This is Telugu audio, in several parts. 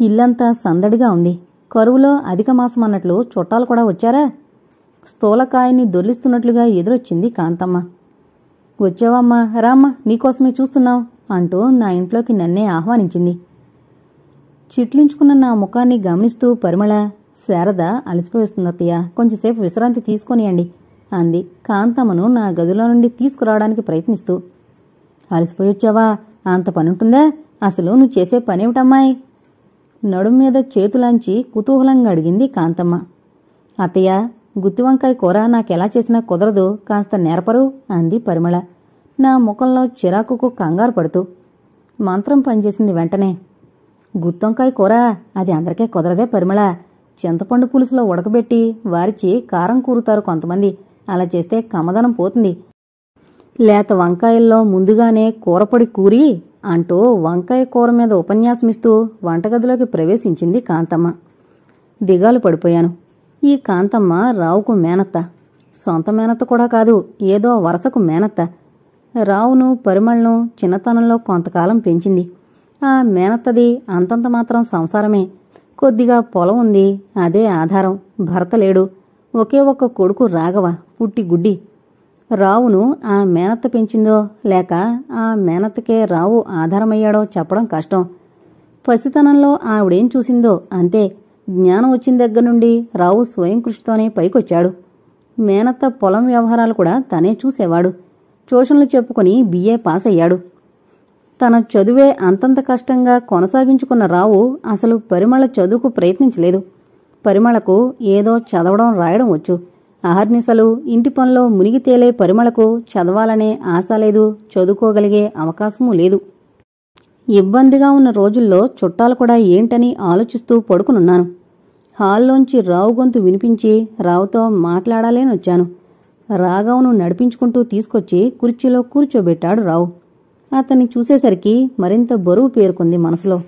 ఇల్లంతా సందడిగా ఉంది. కరువులో అధిక మాసం అన్నట్లు చుట్టాలు కూడా వచ్చారా? స్థూలకాయని దొర్లిస్తున్నట్లుగా ఎదురొచ్చింది కాంతమ్మ. వచ్చావమ్మా రామ్మా నీకోసమే చూస్తున్నాం అంటూ నా ఇంట్లోకి నన్నే ఆహ్వానించింది. చిట్లించుకున్న నా ముఖాన్ని గమనిస్తూ పరిమళ శారద అలసిపోయిస్తుందత్తయ్య కొంచెంసేపు విశ్రాంతి తీసుకొనియండి అంది. కాంతమ్మను నా గదిలో నుండి తీసుకురావడానికి ప్రయత్నిస్తూ. అలసిపోయొచ్చావా? అంత పనుంటుందా? అసలు నువ్వు చేసే పనేమిటమ్మాయి? నడుం మీద చేతులాంచి కుతూహలంగా అడిగింది కాంతమ్మ. అత్తయ్య గుత్తి వంకాయ కూర నాకెలా చేసినా కుదరదు కాస్త నేర్పరు అంది పరిమళ. నా ముఖంలో చిరాకుకు కంగారు పడుతూ. మంత్రం పనిచేసింది వెంటనే. గుత్తొంకాయ కూర అది అందరికీ కుదరదే పరిమళ. చింతపండు పులుసులో ఉడకబెట్టి వారిచి కారం కూరుతారు కొంతమంది. అలా చేస్తే కమ్మదనం పోతుంది. లేత వంకాయల్లో ముందుగానే కూరపొడి కూరి అంటూ వంకాయ కూర మీద ఉపన్యాసమిస్తూ వంటగదిలోకి ప్రవేశించింది కాంతమ్మ. దిగాలు పడిపోయాను. ఈ కాంతమ్మ రావుకు మేనత్త. సొంత మేనత్త కూడా కాదు ఏదో వరసకు మేనత్త. రావును పరిమళను చిన్నతనంలో కొంతకాలం పెంచింది. ఆ మేనత్తది అంతంత మాత్రం సంసారమే. కొద్దిగా పొలం ఉంది అదే ఆధారం. భర్త లేడు. ఒకే ఒక్క కొడుకు రాఘవ పుట్టి గుడ్డి. రావును ఆ మేనత్త పెంచిందో లేక ఆ మేనత్తకే రావు ఆధారమయ్యాడో చెప్పడం కష్టం. పసితనంలో ఆవిడేం చూసిందో అంతే. జ్ఞానం వచ్చిన దగ్గర నుండి రావు స్వయం కృషితోనే పైకొచ్చాడు. మేనత్త పొలం వ్యవహారాలు కూడా తనే చూసేవాడు. ట్యూషన్లు చెప్పుకుని బిఏ పాస్ అయ్యాడు తన చదువే అంతంత కష్టంగా కొనసాగించుకున్న రావు అసలు పరిమళ చదువుకు ప్రయత్నించలేదు. పరిమళకు ఏదో చదవడం రాయడం వచ్చు. అహర్నిశలు ఇంటి పనిలో మునిగి తేలే పరిమళకు చదవాలనే ఆశ లేదు చదువుకోగలిగే అవకాశమూ లేదు. ఇబ్బందిగా ఉన్న రోజుల్లో చుట్టాలు కూడా ఏంటని ఆలోచిస్తూ పడుకునున్నాను. హాల్లోంచి రావు గొంతు వినిపించి రావుతో మాట్లాడాలని వచ్చాను. నడిపించుకుంటూ తీసుకొచ్చి కుర్చీలో కూర్చోబెట్టాడు రావు. అతన్ని చూసేసరికి మరింత బరువు పేరుకుంది మనసులో.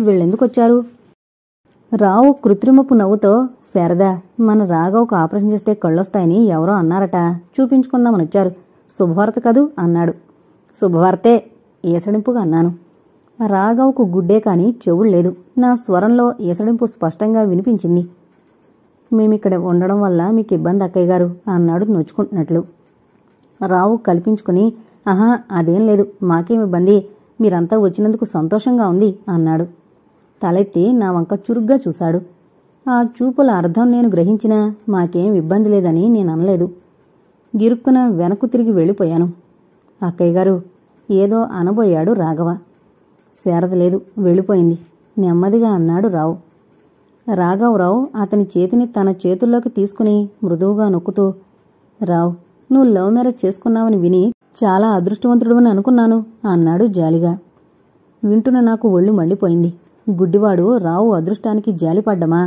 వీళ్ళెందుకొచ్చారు? రావు కృత్రిమపు నవ్వుతో శారదా మన రాఘవ్కు ఆపరేషన్ చేస్తే కళ్ళొస్తాయని ఎవరో అన్నారట. చూపించుకుందామని వచ్చారు శుభవార్త కదూ? అన్నాడు. శుభవార్తే ఏసడింపుగా అన్నాను. రాఘవ్కు గుడ్డే కాని చెవుడు లేదు. నా స్వరంలో ఏసడింపు స్పష్టంగా వినిపించింది. మేమిక్కడ ఉండడం వల్ల మీకు ఇబ్బంది అక్కయ్య గారు అన్నాడు నొచ్చుకుంటున్నట్లు. రావు కల్పించుకుని ఆహా అదేం లేదు. మాకేం ఇబ్బంది. మీరంతా వచ్చినందుకు సంతోషంగా ఉంది అన్నాడు. తలెత్తి నా వంక చురుగ్గా చూశాడు. ఆ చూపుల అర్థం నేను గ్రహించినా మాకేం ఇబ్బంది లేదని నేను అనలేదు. గిరుక్కున వెనక్కు తిరిగి వెళ్ళిపోయాను. అక్కయ్య గారు ఏదో అనబోయాడు రాఘవ. శారద లేదు వెళ్ళిపోయింది. నెమ్మదిగా అన్నాడు రావు. రాఘవరావు అతని చేతిని తన చేతుల్లోకి తీసుకుని మృదువుగా నొక్కుతూ రావు నువ్వు లవ్ మ్యారేజ్ చేసుకున్నావని విని చాలా అదృష్టవంతుడువని అనుకున్నాను అన్నాడు జాలిగా. వింటున్న నాకు ఒళ్ళు మండిపోయింది. గుడ్డివాడు రావు అదృష్టానికి జాలిపడ్డమా?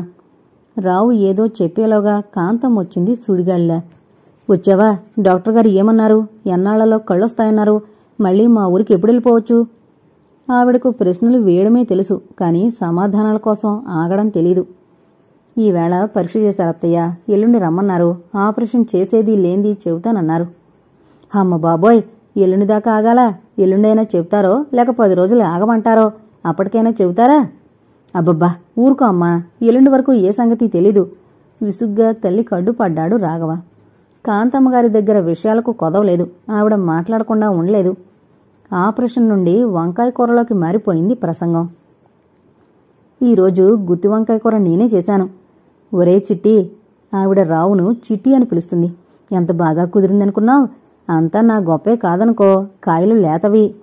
రావు ఏదో చెప్పేలోగా కాంతం వచ్చింది సుడిగాలిలా. వచ్చావా? డాక్టర్ గారు ఏమన్నారు? ఎన్నాళ్ళలో కళ్ళొస్తాయన్నారు? మళ్ళీ మా ఊరికి ఎప్పుడు వెళ్ళిపోవచ్చు? ఆవిడకు ప్రశ్నలు వేయడమే తెలుసు కానీ సమాధానాల కోసం ఆగడం తెలీదు. ఈవేళ పరీక్ష చేశారు అత్తయ్య. ఎల్లుండి రమ్మన్నారు. ఆపరేషన్ చేసేది లేంది చెబుతానన్నారు. అమ్మ బాబోయ్! ఎల్లుండి దాకా ఆగాలా? ఎల్లుండైనా చెబుతారో లేక పది రోజులు ఆగమంటారో? అప్పటికైనా చెబుతారా? అబ్బబ్బా ఊరుకో అమ్మా. ఎల్లుండి వరకు ఏ సంగతి తెలీదు. విసుగ్గా తల్లి కడ్డు పడ్డాడు రాఘవ. కాంతమ్మ గారి దగ్గర విషయాలకు కొదవలేదు. ఆవిడ మాట్లాడకుండా ఉండలేదు. ఆపరేషన్ నుండి వంకాయ కూరలోకి మారిపోయింది ప్రసంగం. ఈరోజు గుత్తి వంకాయ కూర నేనే చేశాను. ఒరే చిట్టి ఆవిడ రావును చిట్టి అని పిలుస్తుంది. ఎంత బాగా కుదిరిందనుకున్నావు అంతా నా గొప్పే కాదనుకో. కాయలు లేతవి.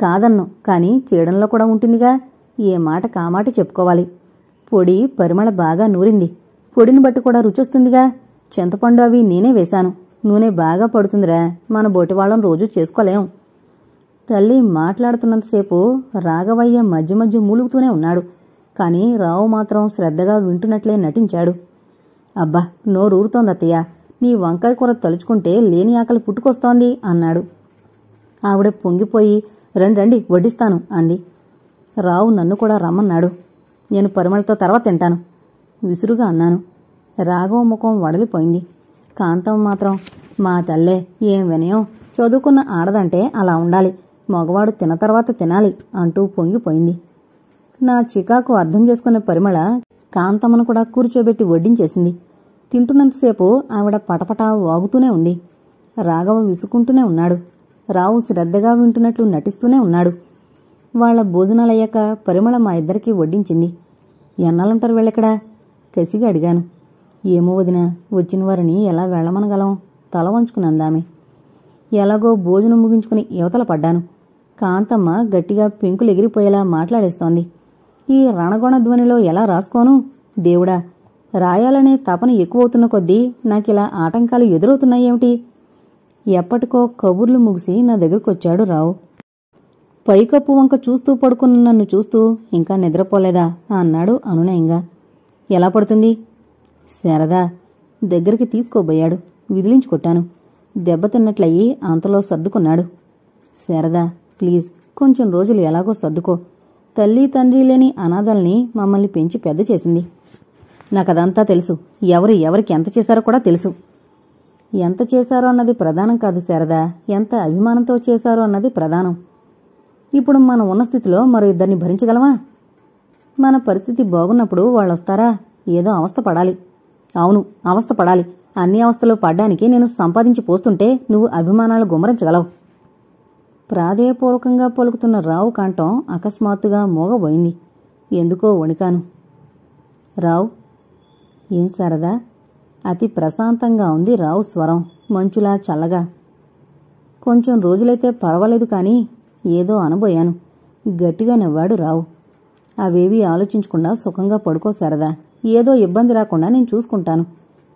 కాదన్ను కానీ చేయడంలో కూడా ఉంటుందిగా. ఏ మాట కామాట చెప్పుకోవాలి. పొడి పరిమళ బాగా నూరింది. పొడిని బట్టి కూడా రుచొస్తుందిగా. చింతపండు అవి నేనే వేశాను. నూనె బాగా పడుతుందిరా. మన బొటివాళ్ళం రోజు చేసుకోలేం. తల్లి మాట్లాడుతున్నంతసేపు రాఘవయ్య మధ్య మధ్య మూలుగుతూనే ఉన్నాడు. కాని రావు మాత్రం శ్రద్ధగా వింటున్నట్లే నటించాడు. అబ్బా నోరూరుతోందత్తయ్య నీ వంకాయ కూర తలుచుకుంటే లేని ఆకలి పుట్టుకొస్తోంది అన్నాడు. ఆవిడ పొంగిపోయి రండి రండి వడ్డిస్తాను అంది. రావు నన్ను కూడా రమ్మన్నాడు. నేను పరిమళతో తర్వాత తింటాను విసురుగా అన్నాను. రాఘవ ముఖం వడలిపోయింది. కాంతం మాత్రం మా తల్లే ఏం వినయం? చదువుకున్న ఆడదంటే అలా ఉండాలి. మగవాడు తిన తర్వాత తినాలి అంటూ పొంగిపోయింది. నా చికాకు అర్థం చేసుకునే పరిమళ కాంతమ్మను కూడా కూర్చోబెట్టి వడ్డించేసింది. తింటున్నంతసేపు ఆవిడ పటపటా వాగుతూనే ఉంది. రాఘవ విసుకుంటూనే ఉన్నాడు. రావు శ్రద్ధగా వింటున్నట్లు నటిస్తూనే ఉన్నాడు. వాళ్ళ భోజనాలయ్యాక పరిమళ మా ఇద్దరికి వడ్డించింది. ఎన్నాళ్ళుంటారు వెళ్ళెక్కడా? కసిగా అడిగాను. ఏమో వదిన వచ్చిన వారిని ఎలా వెళ్ళమనగలం? తల వంచుకుని అందామె ఎలాగో భోజనం ముగించుకుని యువతల పడ్డాను. కాంతమ్మ గట్టిగా పెంకులు ఎగిరిపోయేలా మాట్లాడేస్తోంది. ఈ రణగొణ ధ్వనిలో ఎలా రాసుకోను? దేవుడా రాయాలనే తపన ఎక్కువవుతున్న కొద్దీ నాకిలా ఆటంకాలు ఎదురవుతున్నాయేమిటి? ఎప్పటికో కబుర్లు ముగిసి నా దగ్గరకొచ్చాడు రావు. పైకప్పు వంక చూస్తూ పడుకున్న నన్ను చూస్తూ ఇంకా నిద్రపోలేదా? అన్నాడు అనునయంగా ఎలా పడుతుంది? శారదా దగ్గరికి తీసుకోబోయాడు విదిలించుకొట్టాను దెబ్బతిన్నట్లయి అంతలో సర్దుకున్నాడు. శారదా ప్లీజ్ కొంచెం రోజులు ఎలాగో సర్దుకో. తల్లి తండ్రి లేని అనాథల్ని మమ్మల్ని పెంచి పెద్ద చేసింది. నాకదంతా తెలుసు. ఎవరు ఎవరికి ఎంత చేశారో కూడా తెలుసు. ఎంత చేశారో అన్నది ప్రధానం కాదు శారదా. ఎంత అభిమానంతో చేశారో అన్నది ప్రధానం. ఇప్పుడు మనం ఉన్న స్థితిలో మరో ఇద్దరిని భరించగలమా? మన పరిస్థితి బాగున్నప్పుడు వాళ్ళొస్తారా? ఏదో అవస్థ పడాలి. అవును అవస్థ పడాలి. అన్ని అవస్థలు పడ్డానికి నేను సంపాదించి పోస్తుంటే నువ్వు అభిమానాలు గుమ్మరించగలవు. ప్రాధేయపూర్వకంగా పలుకుతున్న రావు కంఠం అకస్మాత్తుగా మోగబోయింది. ఎందుకో వణికాను. రావు ఏం సరదా అతి ప్రశాంతంగా ఉంది రావు స్వరం మంచులా చల్లగా. కొంచెం రోజులైతే పర్వాలేదు కానీ ఏదో అనబోయాను. గట్టిగా నవ్వాడు రావు. అవేవీ ఆలోచించకుండా సుఖంగా పడుకో సరదా ఏదో ఇబ్బంది రాకుండా నేను చూసుకుంటాను.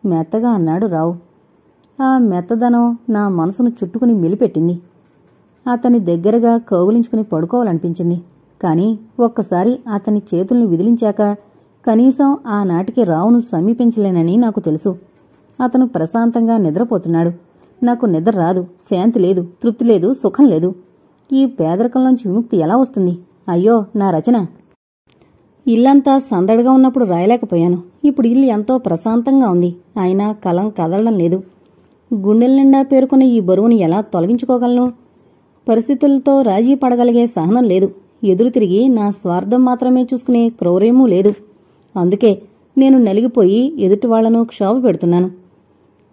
మెత్తగా అన్నాడు రావు. ఆ మెత్తదనం నా మనసును చుట్టుకుని మిలిపెట్టింది. అతని దగ్గరగా కౌగులించుకుని పడుకోవాలనిపించింది. కాని ఒక్కసారి అతని చేతుల్ని విదిలించాక కనీసం ఆనాటికి రావును సమీపించలేనని నాకు తెలుసు. అతను ప్రశాంతంగా నిద్రపోతున్నాడు. నాకు నిద్ర రాదు శాంతి లేదు తృప్తి లేదు సుఖం లేదు. ఈ పేదరికంలోంచి విముక్తి ఎలా వస్తుంది? అయ్యో నా రచన. ఇల్లంతా సందడిగా ఉన్నప్పుడు రాయలేకపోయాను. ఇప్పుడు ఇల్లు ఎంతో ప్రశాంతంగా ఉంది. అయినా కలం కదలడం లేదు. గుండెల నిండా పేర్కొన్న ఈ బరువును ఎలా తొలగించుకోగలను? పరిస్థితులతో రాజీ పడగలిగే సహనం లేదు. ఎదురు తిరిగి నా స్వార్థం మాత్రమే చూసుకునే క్రౌర్యమూ లేదు. అందుకే నేను నలిగిపోయి ఎదుటి వాళ్ళను క్షోభ పెడుతున్నాను.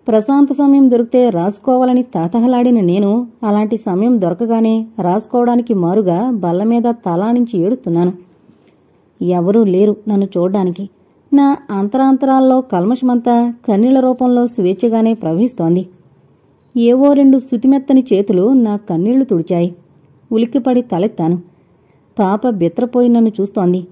ప్రశాంత సమయం దొరికితే రాసుకోవాలని తాతహలాడిన నేను అలాంటి సమయం దొరకగానే రాసుకోవడానికి మారుగా బల్ల మీద తలానించి ఏడుస్తున్నాను. ఎవరూ లేరు నన్ను చూడ్డానికి. నా అంతరాంతరాల్లో కల్మషమంతా కన్నీళ్ళ రూపంలో స్వేచ్ఛగానే ప్రవహిస్తోంది. ఏవో రెండు శుతిమెత్తని చేతులు నా కన్నీళ్ళు తుడిచాయి. ఉలిక్కిపడి తలెత్తాను. పాప బిత్రపోయి నన్ను చూస్తోంది.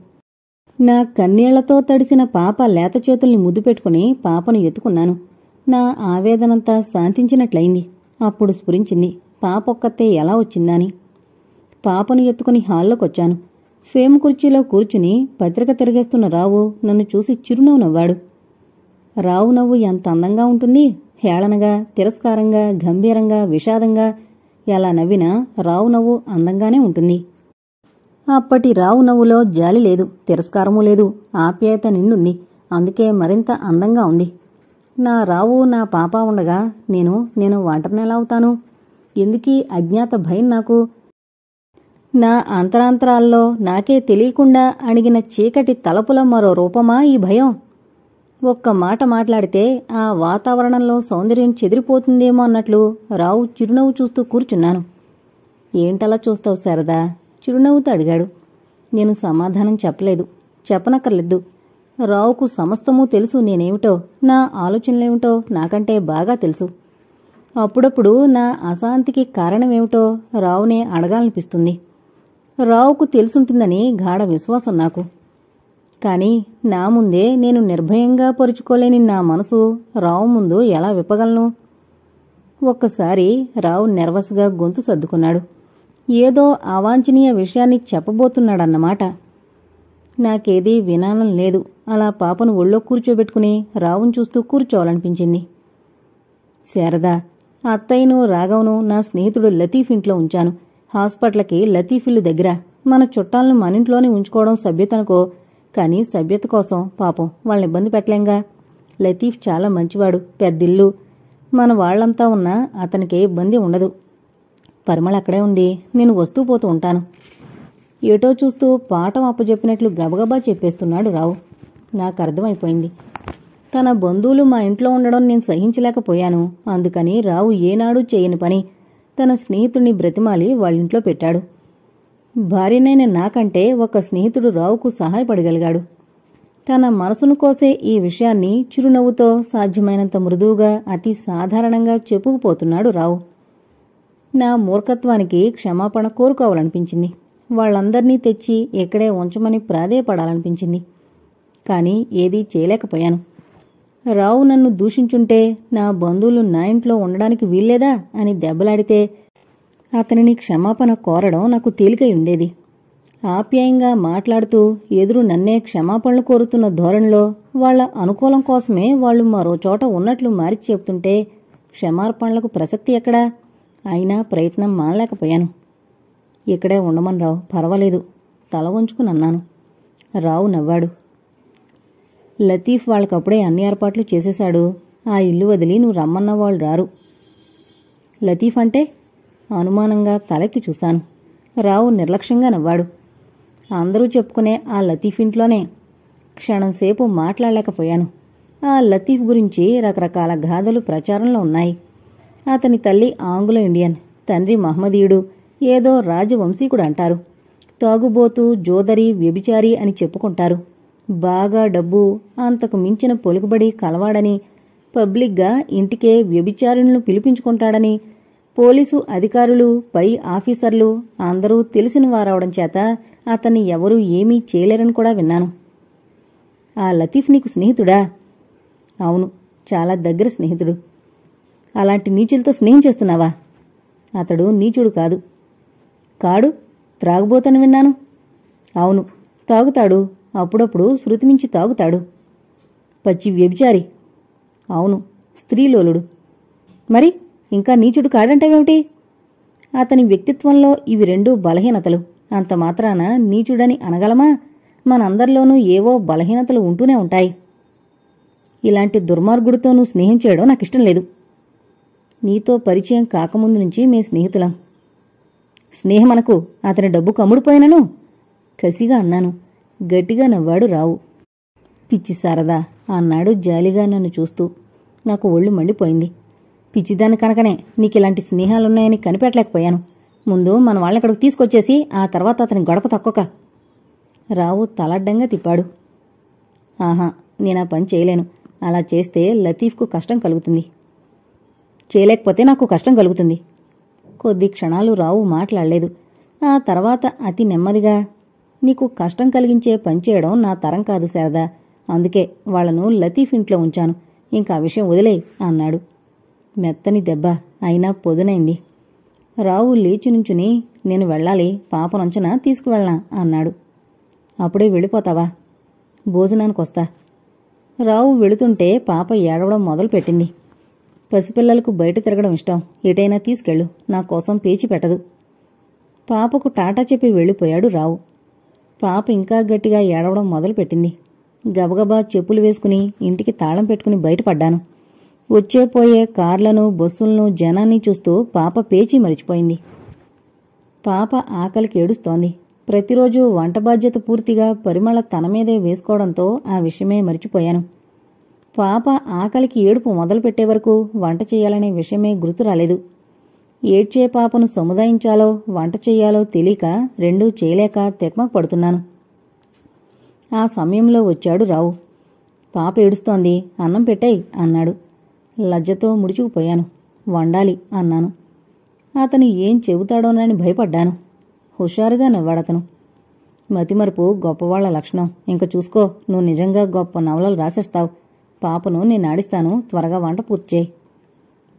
నా కన్నీళ్ళతో తడిసిన పాప లేత చేతుల్ని ముద్దు పెట్టుకుని పాపను ఎత్తుకున్నాను. నా ఆవేదనంతా శాంతించినట్లయింది. అప్పుడు స్ఫురించింది. పాపొక్కతే ఎలా వచ్చిందని? పాపను ఎత్తుకుని హాల్లోకొచ్చాను. ఫేమ్ కుర్చీలో కూర్చుని పత్రిక తిరిగేస్తున్న రావు నన్ను చూసి చిరునవ్వు నవ్వాడు. రావు నవ్వు ఎంత అందంగా ఉంటుంది? హేళనగా తిరస్కారంగా గంభీరంగా విషాదంగా ఎలా నవ్వినా రావు నవ్వు అందంగానే ఉంటుంది. అప్పటి రావు నవ్వులో జాలి లేదు తిరస్కారమూ లేదు ఆప్యాయత నిండుంది. అందుకే మరింత అందంగా ఉంది. నా రావు నా పాప ఉండగా నేను నేను ఒంటరినెలా అవుతాను? ఎందుకీ అజ్ఞాత భయం నాకు? నా అంతరాంతరాల్లో నాకే తెలియకుండా అణిగిన చీకటి తలపుల మరో రూపమా ఈ భయం? ఒక్క మాట మాట్లాడితే ఆ వాతావరణంలో సౌందర్యం చెదిరిపోతుందేమో అన్నట్లు రావు చిరునవ్వు చూస్తూ కూర్చున్నాను. ఏంటలా చూస్తావు శారదా? చిరునవ్వుతో అడిగాడు. నేను సమాధానం చెప్పలేదు. చెప్పనక్కర్లేదు. రావుకు సమస్తమూ తెలుసు నేనేమిటో నా ఆలోచనలేమిటో నాకంటే బాగా తెలుసు. అప్పుడప్పుడు నా అశాంతికి కారణమేమిటో రావునే అడగాలనిపిస్తుంది. రావుకు తెలుసుంటుందని గాఢ విశ్వాసం నాకు. కాని నా ముందే నేను నిర్భయంగా పరుచుకోలేని నా మనసు రావు ముందు ఎలా విప్పగలను? ఒక్కసారి రావు నెర్వస్గా గొంతు సర్దుకున్నాడు. ఏదో అవాంఛనీయ విషయాన్ని చెప్పబోతున్నాడన్నమాట. నాకేదీ వినాలం లేదు. అలా పాపను ఒళ్ళో కూర్చోబెట్టుకుని రావును చూస్తూ కూర్చోవాలనిపించింది. శారదా అత్తయ్యను రాఘవను నా స్నేహితుడు లతీఫ్ ఇంట్లో ఉంచాను. హాస్పిటల్కి లతీఫ్ ఇల్లు దగ్గర. మన చుట్టాలను మన ఇంట్లోనే ఉంచుకోవడం సభ్యతనుకో. కానీ సభ్యత కోసం పాపం వాళ్ళని ఇబ్బంది పెట్టలేంగా? లతీఫ్ చాలా మంచివాడు పెద్దిల్లు. మన వాళ్ళంతా ఉన్నా అతనికి ఇబ్బంది ఉండదు. పరిమళ అక్కడే ఉంది. నేను వస్తూ పోతూ ఉంటాను. ఏటో చూస్తూ పాఠం అప్పచెప్పినట్లు గబగబా చెప్పేస్తున్నాడు రావు. నాకు అర్థమైపోయింది. తన బంధువులు మా ఇంట్లో ఉండడం నేను సహించలేకపోయాను. అందుకని రావు ఏనాడు చేయని పని తన స్నేహితుడిని బ్రతిమాలి వాళ్ళింట్లో పెట్టాడు. భార్యనైన నాకంటే ఒక స్నేహితుడు రావుకు సహాయపడగలిగాడు. తన మనసును కోసే ఈ విషయాన్ని చిరునవ్వుతో సాధ్యమైనంత మృదువుగా అతి సాధారణంగా చెప్పుకుపోతున్నాడు రావు. నా మూర్ఖత్వానికి క్షమాపణ కోరుకోవాలనిపించింది. వాళ్ళందర్నీ తెచ్చి ఇక్కడే ఉంచమని ప్రాధేయపడాలనిపించింది. కానీ ఏదీ చేయలేకపోయాను. రావు నన్ను దూషించుంటే నా బంధువులు నా ఇంట్లో ఉండడానికి వీల్లేదా అని దెబ్బలాడితే అతనిని క్షమాపణ కోరడం నాకు తేలికై ఉండేది. ఆప్యాయంగా మాట్లాడుతూ ఎదురు నన్నే క్షమాపణలు కోరుతున్న ధోరణిలో వాళ్ళ అనుకూలం కోసమే వాళ్ళు మరో చోట ఉన్నట్లు మారిచి చెప్తుంటే క్షమార్పణలకు ప్రసక్తి ఎక్కడా? అయినా ప్రయత్నం మానలేకపోయాను. ఇక్కడే ఉండమని రావు. పర్వాలేదు. తల వంచుకుని అన్నాను. రావు నవ్వాడు. లతీఫ్ వాళ్ళకప్పుడే అన్ని ఏర్పాట్లు చేసేశాడు. ఆ ఇల్లు వదిలి నువ్వు రమ్మన్న వాళ్ళు రారు. లతీఫ్ అంటే అనుమానంగా తలెత్తి చూశాను. రావు నిర్లక్ష్యంగా నవ్వాడు. అందరూ చెప్పుకునే ఆ లతీఫ్ ఇంట్లోనే క్షణంసేపు మాట్లాడలేకపోయాను. ఆ లతీఫ్ గురించి రకరకాల గాథలు ప్రచారంలో ఉన్నాయి. అతని తల్లి ఆంగ్లో ఇండియన్ తండ్రి మహమ్మదీయుడు ఏదో రాజవంశీకుడు అంటారు తాగుబోతు జోదరి వ్యభిచారి అని చెప్పుకుంటారు. బాగా డబ్బు అంతకు మించిన పొలుకుబడి కలవాడని పబ్లిక్గా ఇంటికే వ్యభిచారులను పిలిపించుకుంటాడని పోలీసు అధికారులు పై ఆఫీసర్లు అందరూ తెలిసిన వారవడం చేత అతన్ని ఎవరూ ఏమీ చేయలేరని కూడా విన్నాను. ఆ లతీఫ్ నీకు స్నేహితుడా? అవును చాలా దగ్గర స్నేహితుడు. అలాంటి నీచులతో స్నేహం చేస్తున్నావా? అతడు నీచుడు కాదు. కాడు త్రాగుబోతని విన్నాను. అవును తాగుతాడు. అప్పుడప్పుడు శృతిమించి తాగుతాడు. పచ్చి వ్యభిచారి. అవును స్త్రీలోలుడు. మరి ఇంకా నీచుడు కాడంటావేమిటి? అతని వ్యక్తిత్వంలో ఇవి రెండూ బలహీనతలు. అంత మాత్రాన నీచుడని అనగలమా? మనందరిలోనూ ఏవో బలహీనతలు ఉంటూనే ఉంటాయి. ఇలాంటి దుర్మార్గుడితో నువ్వు స్నేహం చేయడం నాకు ఇష్టం లేదు. నీతో పరిచయం కాకముందు నుంచి మీ స్నేహితులం. స్నేహమనకు అతని డబ్బు కమ్ముడుపోయినను? కసిగా అన్నాను. గట్టిగా నవ్వాడు రావు. పిచ్చి సారదా అన్నాడు జాలిగా నన్ను చూస్తూ నాకు ఒళ్ళు మండిపోయింది. పిచ్చిదాన్ని కనుకనే నీకు ఇలాంటి స్నేహాలున్నాయని కనిపెట్టలేకపోయాను. ముందు మన వాళ్ళని ఇక్కడికి తీసుకొచ్చేసి ఆ తర్వాత అతని గడప తక్కువక రావు తలడ్డంగా తిప్పాడు. ఆహా నేను ఆ పని చేయలేను. అలా చేస్తే లతీఫ్కు కష్టం కలుగుతుంది. చేయలేకపోతే నాకు కష్టం కలుగుతుంది. కొద్ది క్షణాలు రావు మాట్లాడలేదు. ఆ తర్వాత అతి నెమ్మదిగా నీకు కష్టం కలిగించే పని చేయడం నా తరం కాదు శారదా. అందుకే వాళ్ళను లతీఫ్ ఇంట్లో ఉంచాను. ఇంకా విషయం వదిలే అన్నాడు. మెత్తని దెబ్బ. అయినా పొదునైంది. రావు లేచి నుంచుని నేను వెళ్ళాలి. పాపనుంచన తీసుకువెళ్ళనా? అన్నాడు. అప్పుడే వెళ్ళిపోతావా? భోజనానికి వస్తా రావు వెళుతుంటే పాప ఏడవడం మొదలుపెట్టింది. పసిపిల్లలకు బయట తిరగడం ఇష్టం. ఎటైనా తీసుకెళ్ళు. నా కోసం పేచి పెట్టదు. పాపకు టాటా చెప్పి వెళ్ళిపోయాడు రావు. పాప ఇంకా గట్టిగా ఏడవడం మొదలుపెట్టింది. గబగబా చెప్పులు వేసుకుని ఇంటికి తాళం పెట్టుకుని బయటపడ్డాను. వచ్చే పోయే కార్లను బస్సులను జనాన్ని చూస్తూ పాప పేచి మరిచిపోయింది. పాప ఆకలికి ఏడుస్తోంది. ప్రతిరోజు వంట బాధ్యత పూర్తిగా పరిమళ తన మీదే వేసుకోవడంతో ఆ విషయమే మరిచిపోయాను. పాప ఆకలికి ఏడుపు మొదలుపెట్టే వరకు వంట చేయాలనే విషయమే గుర్తు రాలేదు. ఏడ్చే పాపను సముదాయించాలో వంట చేయాలో తెలియక రెండూ చేయలేక తెక్మక పడుతున్నాను. ఆ సమయంలో వచ్చాడు రావు. పాప ఏడుస్తోంది అన్నం పెట్టాయి అన్నాడు. లజ్జతో ముడుచుకుపోయాను. వండాలి అన్నాను. అతను ఏం చెబుతాడోనని భయపడ్డాను. హుషారుగా నవ్వాడతను. మతిమరుపు గొప్పవాళ్ళ లక్షణం. ఇంక చూసుకో నువ్వు నిజంగా గొప్ప నవలలు రాసేస్తావు. పాపను నేను ఆడిస్తాను త్వరగా వంట పూర్తి చేయి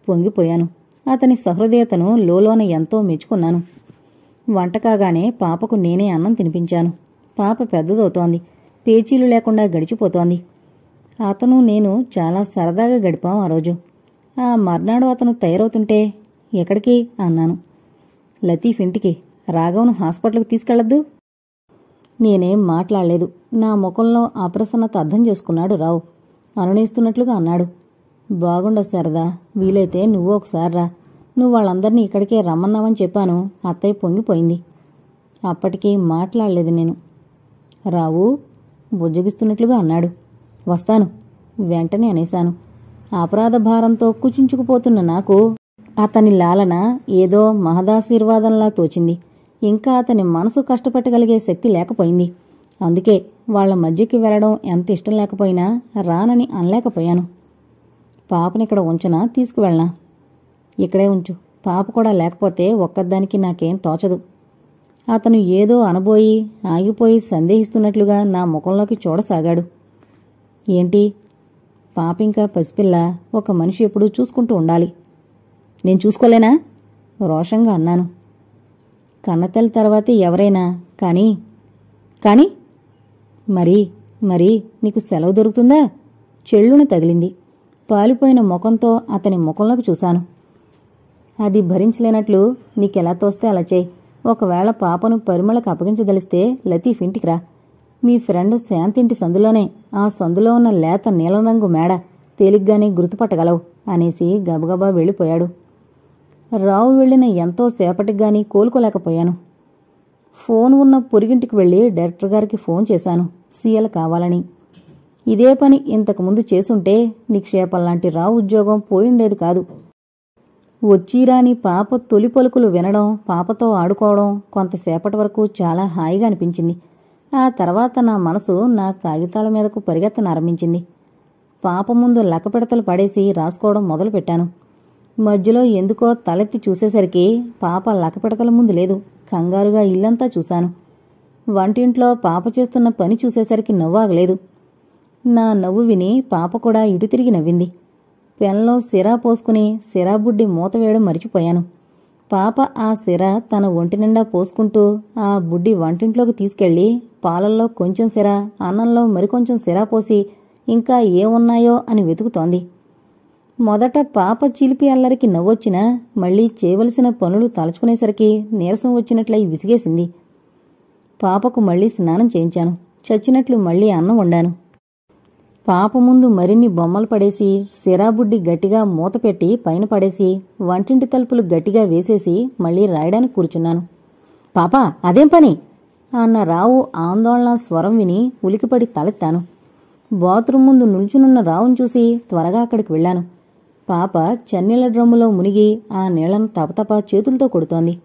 పొంగిపోయాను. అతని సహృదయతను లోలోన ఎంతో మెచ్చుకున్నాను. వంట కాగానే పాపకు నేనే అన్నం తినిపించాను. పాప పెద్దదవుతోంది. పేచీలు లేకుండా గడిచిపోతోంది. అతను నేను చాలా సరదాగా గడిపాం ఆ రోజు. ఆ మర్నాడు అతను తయారవుతుంటే ఎక్కడికి? అన్నాను. లతీఫ్ ఇంటికి. రాఘవను హాస్పిటల్కి తీసుకెళ్ళొద్దు నేనేం మాట్లాడలేదు. నా ముఖంలో అప్రసన్నత అర్థం చేసుకున్నాడు రావు. అనునేస్తున్నట్లుగా అన్నాడు. బాగుండదు శారదా వీలైతే నువ్వు ఒకసారి రా. నువ్వు వాళ్ళందరినీ ఇక్కడికే రమ్మన్నావని చెప్పాను. అత్తయ్య పొంగిపోయింది. అప్పటికీ మాట్లాడలేదు నేను. రావు బుజ్జగిస్తున్నట్లుగా అన్నాడు. వస్తాను. వెంటనే అనేశాను. అపరాధ భారంతో కుచించుకుపోతున్న నాకు అతని లాలన ఏదో మహదాశీర్వాదంలా తోచింది. ఇంకా అతని మనసు కష్టపెట్టగలిగే శక్తి లేకపోయింది. అందుకే వాళ్ళ మధ్యకి వెళ్ళడం ఎంత ఇష్టం లేకపోయినా రానని అనలేకపోయాను. పాపనిక్కడ ఉంచునా? తీసుకువెళ్ళనా? ఇక్కడే ఉంచు. పాప కూడా లేకపోతే ఒక్కదానికి నాకేం తోచదు. అతను ఏదో అనబోయి ఆగిపోయి సందేహిస్తున్నట్లుగా నా ముఖంలోకి చూడసాగాడు. ఏంటి? పాప ఇంకా పసిపిల్ల ఒక మనిషి ఎప్పుడూ చూసుకుంటూ ఉండాలి. నేను చూసుకోలేనా? రోషంగా అన్నాను. కన్నతల్లి తర్వాతే ఎవరైనా? కానీ? కానీ? మరి మరి నీకు సెలవు దొరుకుతుందా? చెళ్ళుని తగిలింది. పాలిపోయిన ముఖంతో అతని ముఖంలోకి చూశాను. అది భరించలేనట్లు నీకెలా తోస్తే అలా చేయి. ఒకవేళ పాపను పరిమళకు అప్పగించదలిస్తే లతీఫ్ ఇంటికి రా. మీ ఫ్రెండ్ శాంతింటి సందులోనే ఆ సందులో ఉన్న లేత నీలం రంగు మేడ తేలిగ్గానే గుర్తుపట్టగలవు అనేసి గబగబా వెళ్ళిపోయాడు. రావు వెళ్ళిన ఎంతో సేపటికి గాని కోలుకోలేకపోయాను. ఫోన్ ఉన్న పొరిగింటికి వెళ్ళి డైరెక్టర్ గారికి ఫోన్ చేశాను. సీఎల్ కావాలని. ఇదే పని ఇంతకుముందు చేసుంటే నిక్షేపంలాంటి రావు ఉద్యోగం పోయిండేది కాదు. వచ్చిరాని పాప తొలి పలుకులు వినడం పాపతో ఆడుకోవడం కొంతసేపటి వరకు చాలా హాయిగా అనిపించింది. ఆ తర్వాత నా మనసు నా కాగితాల మీదకు పరిగెత్తనారంభించింది పాప ముందు లక్కపెడతలు పడేసి రాసుకోవడం మొదలుపెట్టాను. మధ్యలో ఎందుకో తలెత్తి చూసేసరికి పాప లక్కపెడతల ముందు లేదు. కంగారుగా ఇల్లంతా చూశాను. వంటింట్లో పాప చేస్తున్న పని చూసేసరికి నవ్వాగలేదు నా నవ్వు విని పాప కూడా ఇటు తిరిగి నవ్వింది. పెన్లో సిరా పోసుకుని సిరాబుడ్డి మూత వేయడం మరిచిపోయాను. పాప ఆ సిర తన ఒంటి నిండా పోసుకుంటూ ఆ బుడ్డి వంటింట్లోకి తీసుకెళ్ళి పాలల్లో కొంచెం సిర అన్నంలో మరికొంచెం సిరా పోసి ఇంకా ఏమున్నాయో అని వెతుకుతోంది. మొదట పాప చిలిపి అల్లరికి నవ్వొచ్చినా మళ్ళీ చేయవలసిన పనులు తలుచుకునేసరికి నీరసం వచ్చినట్లయి విసిగేసింది. పాపకు మళ్ళీ స్నానం చేయించాను. చచ్చినట్లు మళ్ళీ అన్నం వండాను. పాప ముందు మరిన్ని బొమ్మలు పడేసి సిరాబుడ్డి గట్టిగా మూతపెట్టి పైన పడేసి వంటింటి తలుపులు గట్టిగా వేసేసి మళ్ళీ రాయడానికి కూర్చున్నాను. పాపా అదేం పని? అన్న రావు ఆందోళన స్వరం విని ఉలికిపడి తలెత్తాను. బాత్రూం ముందు నిల్చునున్న రావును చూసి త్వరగా అక్కడికి వెళ్ళాను. పాప చెన్నెల డ్రమ్ములో మునిగి ఆ నీళ్ళను తపతప చేతులతో కొడుతోంది.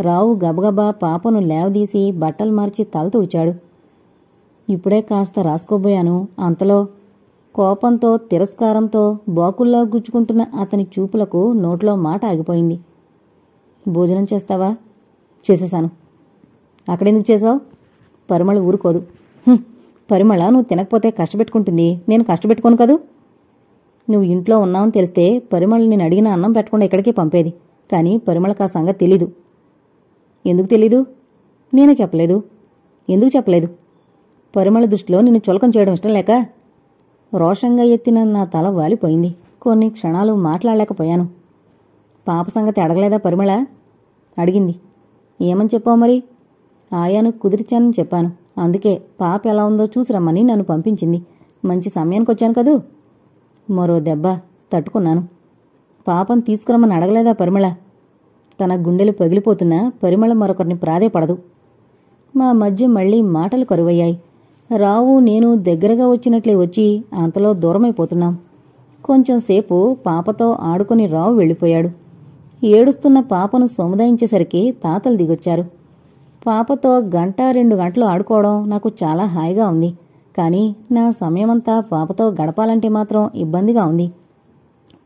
రావు గబగబా పాపను లేవదీసి బట్టలు మార్చి తల తుడిచాడు. ఇప్పుడే కాస్త రాసుకోబోయాను. అంతలో కోపంతో తిరస్కారంతో బాకుల్లా గుచ్చుకుంటున్న అతని చూపులకు నోట్లో మాట ఆగిపోయింది. భోజనం చేస్తావా? చేసేశాను. అక్కడెందుకు చేసావు పరిమళ ఊరుకోదు. పరిమళ నువ్వు తినకపోతే కష్టపెట్టుకుంటుంది. నేను కష్టపెట్టుకోను కదూ? నువ్వు ఇంట్లో ఉన్నావని తెలిస్తే పరిమళ నేను అడిగిన అన్నం పెట్టకుండా ఇక్కడికే పంపేది. కానీ పరిమళకు ఆ సంగతి తెలీదు. ఎందుకు తెలీదు? నేనే చెప్పలేదు. ఎందుకు చెప్పలేదు? పరిమళ దృష్టిలో నిన్ను చులకం చేయడం ఇష్టం లేక? రోషంగా ఎత్తిన నా తల వాలిపోయింది. కొన్ని క్షణాలు మాట్లాడలేకపోయాను. పాప సంగతి అడగలేదా పరిమళ? అడిగింది. ఏమని చెప్పావు మరి? ఆయాను కుదిరిచానని చెప్పాను. అందుకే పాప ఎలా ఉందో చూసి రమ్మని నన్ను పంపించింది. మంచి సమయానికి వచ్చాను కదూ? మరో దెబ్బ తట్టుకున్నాను. పాపం తీసుకురమ్మని అడగలేదా పరిమళ? తన గుండెలు పగిలిపోతున్నా పరిమళ మరొకరిని ప్రాధేయపడదు. మా మధ్య మళ్ళీ మాటలు కరువయ్యాయి. రావు నేను దగ్గరగా వచ్చినట్లే వచ్చి అంతలో దూరమైపోతున్నాం. కొంచెంసేపు పాపతో ఆడుకుని రావు వెళ్ళిపోయాడు. ఏడుస్తున్న పాపను సముదాయించేసరికి తాతలు దిగొచ్చారు. పాపతో గంట రెండు గంటలు ఆడుకోవడం నాకు చాలా హాయిగా ఉంది. కానీ నా సమయమంతా పాపతో గడపాలంటే మాత్రం ఇబ్బందిగా ఉంది.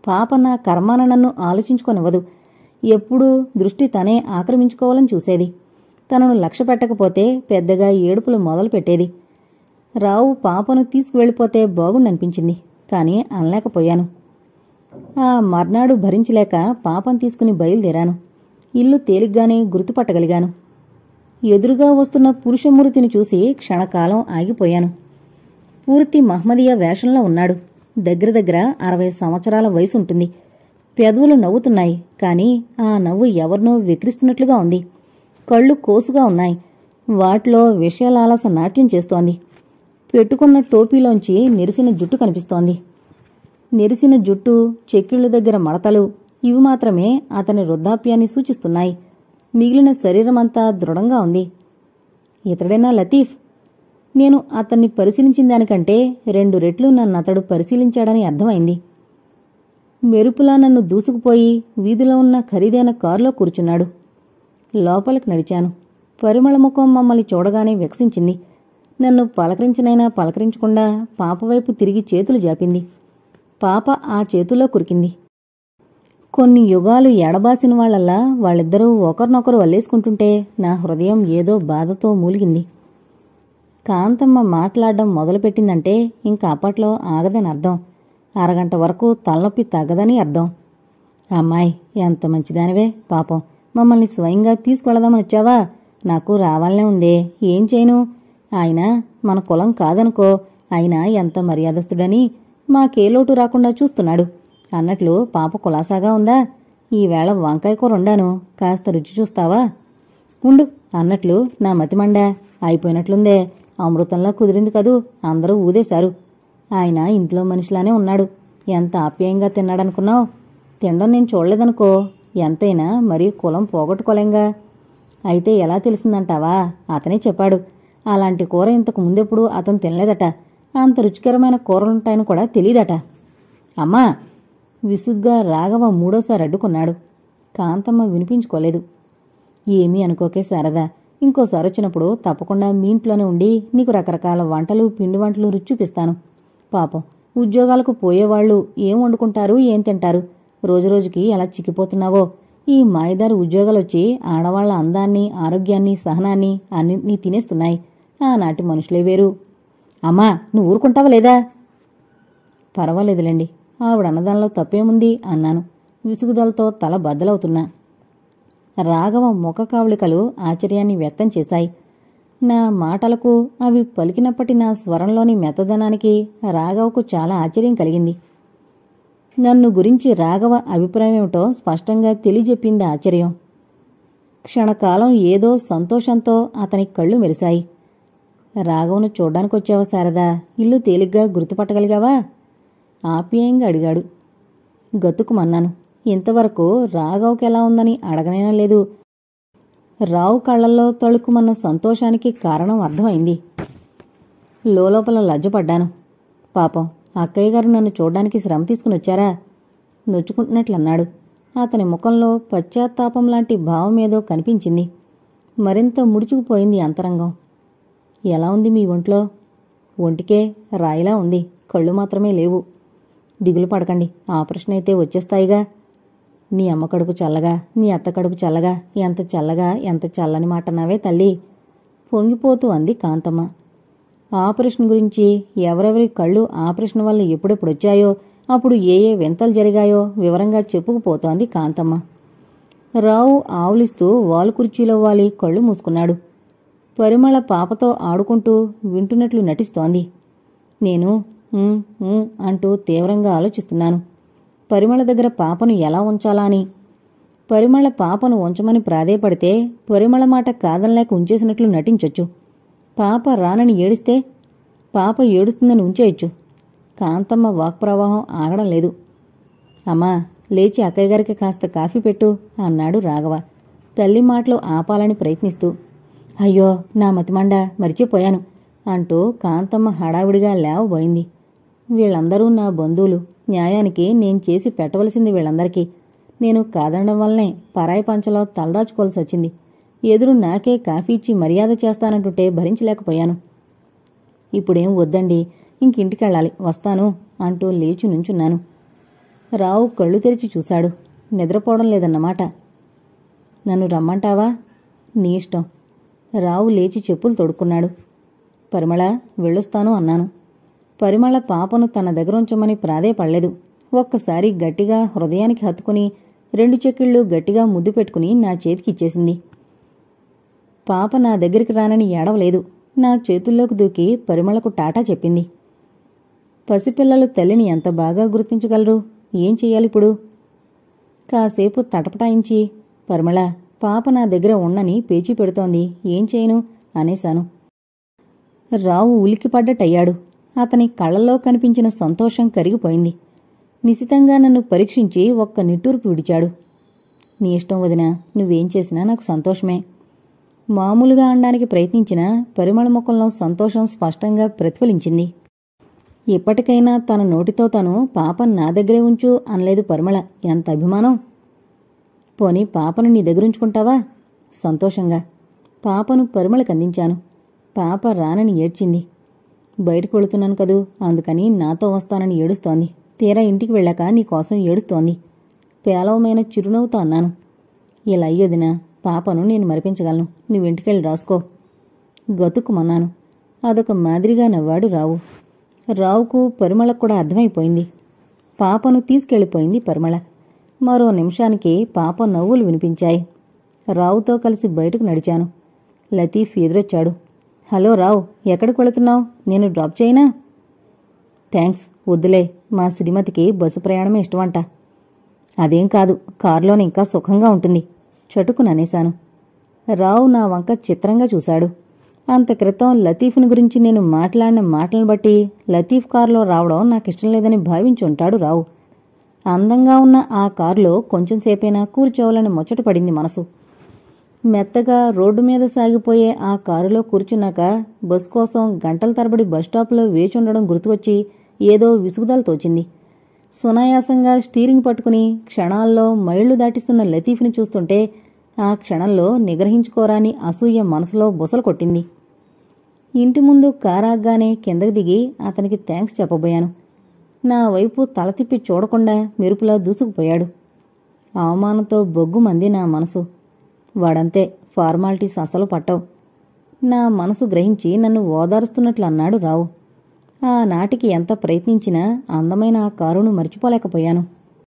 పాప నా కర్మాన నన్ను ఆలోచించుకొనివ్వదు. ఎప్పుడూ దృష్టి తనే ఆక్రమించుకోవాలని చూసేది. తనను లక్ష్య పెట్టకపోతే పెద్దగా ఏడుపులు మొదలుపెట్టేది రావు పాపను తీసుకువెళ్ళిపోతే బాగుండనిపించింది కానీ అనలేకపోయాను. ఆ మర్నాడు భరించలేక పాపం తీసుకుని బయలుదేరాను. ఇల్లు తేలిగ్గానే గుర్తుపట్టగలిగాను. ఎదురుగా వస్తున్న పురుషమూర్తిని చూసి క్షణకాలం ఆగిపోయాను. పూర్తి మహ్మదియా వేషంలో ఉన్నాడు. దగ్గర దగ్గర అరవై సంవత్సరాల వయసు ఉంటుంది పెదవులు నవ్వుతున్నాయి కానీ ఆ నవ్వు ఎవరినో విక్రిస్తున్నట్లుగా ఉంది. కళ్ళు కోసుగా ఉన్నాయి. వాటిలో విషయాలాలస నాట్యం చేస్తోంది. పెట్టుకున్న టోపీలోంచి నెరిసిన జుట్టు కనిపిస్తోంది. నెరిసిన జుట్టు చెక్కిళ్ళ దగ్గర మడతలు ఇవి మాత్రమే అతని వృద్ధాప్యాన్ని సూచిస్తున్నాయి. మిగిలిన శరీరమంతా దృఢంగా ఉంది. ఇతడైనా లతీఫ్? నేను అతన్ని పరిశీలించిన దానికంటే రెండు రెట్లు నన్ను అతడు పరిశీలించాడని అర్థమైంది. మెరుపులా నన్ను దూసుకుపోయి వీధిలో ఉన్న ఖరీదైన కారులో కూర్చున్నాడు. లోపలికి నడిచాను. పరిమళ ముఖం మమ్మల్ని చూడగానే వ్యక్సించింది నన్ను పలకరించినైనా పలకరించకుండా పాపవైపు తిరిగి చేతులు జాపింది. పాప ఆ చేతుల్లో కురికింది. కొన్ని యుగాలు ఎడబాసిన వాళ్ళల్లా వాళ్ళిద్దరూ ఒకరినొకరు వల్లేసుకుంటుంటే నా హృదయం ఏదో బాధతో మూలిగింది. కాంతమ్మ మాట్లాడడం మొదలుపెట్టిందంటే ఇంకా అప్పట్లో ఆగదని అర్థం. అరగంట వరకు తలనొప్పి తగ్గదని అర్థం. అమ్మాయి ఎంత మంచిదానివే పాపం. మమ్మల్ని స్వయంగా తీసుకువెళదామని వచ్చావా? నాకు రావాలనే ఉందే. ఏం చేయను? ఆయన మన కులం కాదనుకో. ఆయన ఎంత మర్యాదస్తుడని మాకే లోటు రాకుండా చూస్తున్నాడు. అన్నట్లు పాప కులాసాగా ఉందా? ఈవేళ వంకాయ కూర వండాను. కాస్త రుచి చూస్తావా? ఉండు అన్నట్లు నా మతిమండా. అయిపోయినట్లుందే. అమృతంలా కుదిరింది కదూ? అందరూ ఊదేశారు. ఆయన ఇంట్లో మనిషిలానే ఉన్నాడు. ఎంత ఆప్యాయంగా తిన్నాడనుకున్నావు? తినడం నేను చూడలేదనుకో. ఎంతైనా మరి కులం పోగొట్టుకోలేంగా. అయితే ఎలా తెలిసిందంటావా? అతనే చెప్పాడు. అలాంటి కూర ఇంతకు ముందెప్పుడు అతను తినలేదట. అంత రుచికరమైన కూరలుంటాయని కూడా తెలియదట అమ్మా! విసుగ్గా రాఘవ మూడోసారి అడ్డుకున్నాడు. కాంతమ్మ వినిపించుకోలేదు. ఏమీ అనుకోకే శారదా. ఇంకోసారి వచ్చినప్పుడు తప్పకుండా మీ ఇంట్లోనే ఉండి నీకు రకరకాల వంటలు పిండి వంటలు రుచి చూపిస్తాను. పాపం ఉద్యోగాలకు పోయేవాళ్ళు ఏం వండుకుంటారు ఏం తింటారు? రోజురోజుకి ఎలా చిక్కిపోతున్నావో. ఈ మాయదారి ఉద్యోగాలొచ్చి ఆడవాళ్ళ అందాన్ని ఆరోగ్యాన్ని సహనాన్ని అన్నింటినీ తినేస్తున్నాయి. ఆనాటి మనుషులే వేరు. అమ్మా నువ్వు ఊరుకుంటావా లేదా? పర్వాలేదులేండి. ఆవిడ అన్నదానంలో తప్పేముంది అన్నాను. విసుగుదలతో తల బద్దలవుతున్నా. రాఘవ ముఖ కావళికలు ఆశ్చర్యాన్ని వ్యక్తం చేశాయి. నా మాటలకు అవి పలికినప్పటి నా స్వరంలోని మెత్తదనానికి రాఘవకు చాలా ఆశ్చర్యం కలిగింది. నన్ను గురించి రాఘవ అభిప్రాయమేమిటో స్పష్టంగా తెలియజెప్పింది ఆశ్చర్యం. క్షణకాలం ఏదో సంతోషంతో అతని కళ్ళు మెరిశాయి. రాఘవను చూడ్డానికొచ్చావా శారదా? ఇల్లు తేలిగ్గా గుర్తుపట్టగలిగావా? ఆప్యాయంగా అడిగాడు. గతుకుమన్నాను. ఇంతవరకు రాఘవ్కి ఎలా ఉందని అడగనేనా లేదు. రావు కళ్ళల్లో తళుకుమన్న సంతోషానికి కారణం అర్థమైంది. లోపల లజ్జపడ్డాను పాపం అక్కయ్య గారు నన్ను చూడ్డానికి శ్రమ తీసుకుని వచ్చారా? నొచ్చుకుంటున్నట్లన్నాడు. అతని ముఖంలో పశ్చాత్తాపం లాంటి భావమేదో కనిపించింది. మరింత ముడుచుకుపోయింది అంతరంగం. ఎలా ఉంది మీ ఒంట్లో? ఒంటికే రాయిలా ఉంది. కళ్ళు మాత్రమే లేవు. దిగులు పడకండి. ఆపరేషన్ అయితే వచ్చేస్తాయిగా. నీ అమ్మ కడుపు చల్లగా నీ అత్త కడుపు చల్లగా ఎంత చల్లగా ఎంత చల్లని మాట నావే తల్లి? పొంగిపోతూ అంది కాంతమ్మ. ఆపరేషన్ గురించి ఎవరెవరి కళ్ళు ఆపరేషన్ వల్ల ఎప్పుడెప్పుడు వచ్చాయో అప్పుడు ఏ ఏ వింతలు జరిగాయో వివరంగా చెప్పుకుపోతోంది కాంతమ్మ. రావు ఆవులిస్తూ వాలు కుర్చీలో వాలి కళ్ళు మూసుకున్నాడు. పరిమళ పాపతో ఆడుకుంటూ వింటున్నట్లు నటిస్తోంది. నేను అంటూ తీవ్రంగా ఆలోచిస్తున్నాను. పరిమళ దగ్గర పాపను ఎలా ఉంచాలా అని పరిమళ పాపను ఉంచమని ప్రాధేయపడితే పరిమళ మాట కాదనలేక ఉంచేసినట్లు నటించొచ్చు. పాప రానని ఏడిస్తే పాప ఏడుస్తుందని ఉంచేయచ్చు. కాంతమ్మ వాక్ప్రవాహం ఆగడం లేదు. అమ్మా లేచి అక్కయ్య గారికి కాస్త కాఫీ పెట్టు అన్నాడు రాఘవ. తల్లి మాటలు ఆపాలని ప్రయత్నిస్తూ అయ్యో నా మతిమండ మరిచిపోయాను అంటూ కాంతమ్మ హడావిడిగా లేవబోయింది. వీళ్ళందరూ నా బంధువులు. న్యాయానికి నేను చేసి పెట్టవలసింది వీళ్ళందరికీ. నేను కాదనడం వల్లనే పరాయి పంచలో తలదాచుకోవాల్సి వచ్చింది. ఎదురు నాకే కాఫీ ఇచ్చి మర్యాద చేస్తానంటుంటే భరించలేకపోయాను. ఇప్పుడేం వద్దండి ఇంకింటికెళ్ళాలి వస్తాను అంటూ లేచి నుంచున్నాను. రావు కళ్ళు తెరిచి చూశాడు. నిద్రపోవడం లేదన్నమాట. నన్ను రమ్మంటావా? నీ ఇష్టం. రావు లేచి చెప్పులు తొడుక్కున్నాడు. పరిమళ వెళ్ళొస్తాను అన్నాను. పరిమళ పాపను తన దగ్గర ఉంచమని ప్రాధేయపడలేదు. ఒక్కసారి గట్టిగా హృదయానికి హత్తుకుని రెండు చెక్కిళ్ళు గట్టిగా ముద్దు పెట్టుకుని నా చేతికిచ్చేసింది పాప నా దగ్గరికి రానని ఏడవలేదు. నా చేతుల్లోకి దూకి పరిమళకు టాటా చెప్పింది. పసిపిల్లలు తల్లిని ఎంత బాగా గుర్తించగలరు? ఏం చెయ్యాలిప్పుడు కాసేపు తటపటాయించి పరిమళ పాప నా దగ్గర ఉండని పేచీ పెడుతోంది. ఏం చేయను? అనేశాను. రావు ఉలికిపడ్డట్టయ్యాడు అతని కళ్ళల్లో కనిపించిన సంతోషం కరిగిపోయింది. నిశితంగా నన్ను పరీక్షించి ఒక్క నిట్టూర్పు విడిచాడు. నీ ఇష్టం వదినా నువ్వేం చేసినా నాకు సంతోషమే. మామూలుగా అనడానికి ప్రయత్నించిన పరిమళ ముఖంలో సంతోషం స్పష్టంగా ప్రతిఫలించింది. ఇప్పటికైనా తన నోటితో తను పాపను నా దగ్గరే ఉంచు అనలేదు పరిమళ. ఎంత అభిమానం. పోనీ పాపను నీ దగ్గరుంచుకుంటావా సంతోషంగా. పాపను పరిమళకందించాను పాప రానని ఏడ్చింది. బయటకు వెళుతున్నాను కదూ. అందుకని నాతో వస్తానని ఏడుస్తోంది. తీరా ఇంటికి వెళ్ళాక నీకోసం ఏడుస్తోంది. పేలవమైన చిరునవ్వుతో అన్నాను. ఇలా అయ్యొదినా పాపను నేను మరిపించగలను. నువ్వు ఇంటికెళ్ళి రాసుకో. గతుక్కుమన్నాను. అదొక మాదిరిగా నవ్వాడు రావు. రావుకు పరిమళకు కూడా అర్థమైపోయింది. పాపను తీసుకెళ్ళిపోయింది పరిమళ. మరో నిమిషానికి పాప నవ్వులు వినిపించాయి. రావుతో కలిసి బయటకు నడిచాను. లతీఫ్ ఎదురొచ్చాడు. హలో రావు ఎక్కడికి వెళుతున్నావు? నేను డ్రాప్ చేయనా? థ్యాంక్స్ వద్దులే. మా శ్రీమతికి బస్సు ప్రయాణమే ఇష్టమంట. అదేం కాదు కారులోనే ఇంకా సుఖంగా ఉంటుంది. చటుకుననేశాను రావు నా వంక చిత్రంగా చూశాడు. అంత క్రితం లతీఫ్ని గురించి నేను మాట్లాడిన మాటలను బట్టి లతీఫ్ కారులో రావడం నాకు ఇష్టం లేదని భావించుంటాడు రావు. అందంగా ఉన్న ఆ కారులో కొంచెం సేపైనా కూర్చోవాలని ముచ్చట పడింది మనసు. మెత్తగా రోడ్డు మీద సాగిపోయే ఆ కారులో కూర్చున్నాక బస్ కోసం గంటల తరబడి బస్టాప్లో వేచుండడం గుర్తుకొచ్చి ఏదో విసుగుదల తోచింది. సునాయాసంగా స్టీరింగ్ పట్టుకుని క్షణాల్లో మైళ్ళు దాటిస్తున్న లతీఫ్ని చూస్తుంటే ఆ క్షణంలో నిగ్రహించుకోరాని అసూయ మనసులో బుసలు కొట్టింది. ఇంటి ముందు కారాగ్గానే కిందకు దిగి అతనికి థ్యాంక్స్ చెప్పబోయాను. నా వైపు తల తిప్పి చూడకుండా మెరుపులా దూసుకుపోయాడు. అవమానంతో బొగ్గుమంది నా మనసు. వాడంతే ఫార్మాలిటీస్ అసలు పట్టవు. నా మనసు గ్రహించి నన్ను ఓదారుస్తున్నట్లు అన్నాడు రావు. ఆ నాటికి ఎంత ప్రయత్నించినా అందమైన ఆ కారును మర్చిపోలేకపోయాను.